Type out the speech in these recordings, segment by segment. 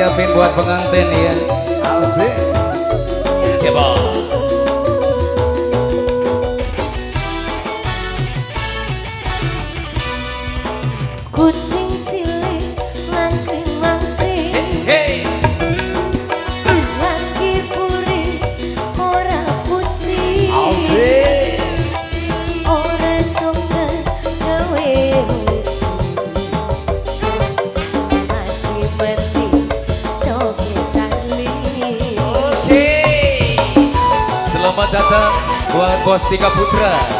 siapin buat pengantin ya. Asik. Ya, bos. Selamat datang buat Bos Tika Putra.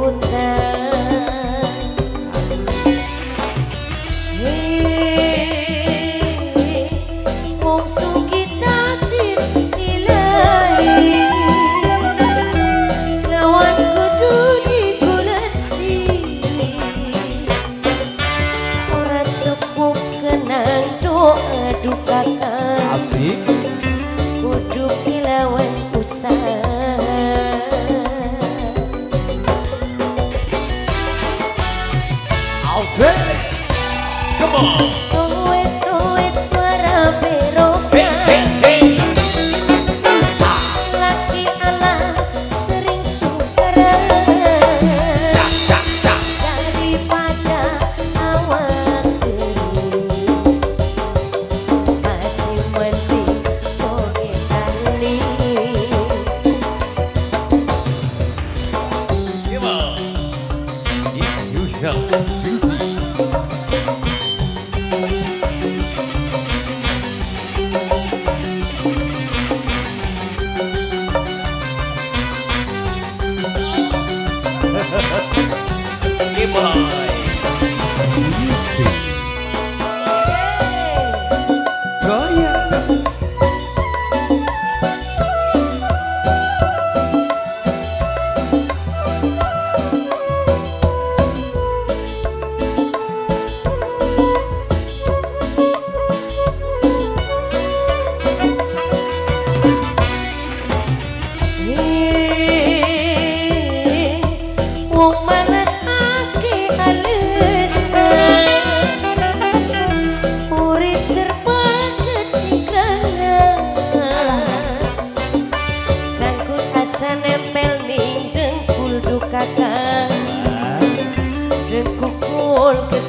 Asik. Kudu kilauan usaha. Asik. Come on. Simba.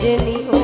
জেনিও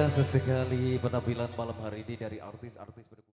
Oke, luar biasa sekali penampilan malam hari ini dari artis-artis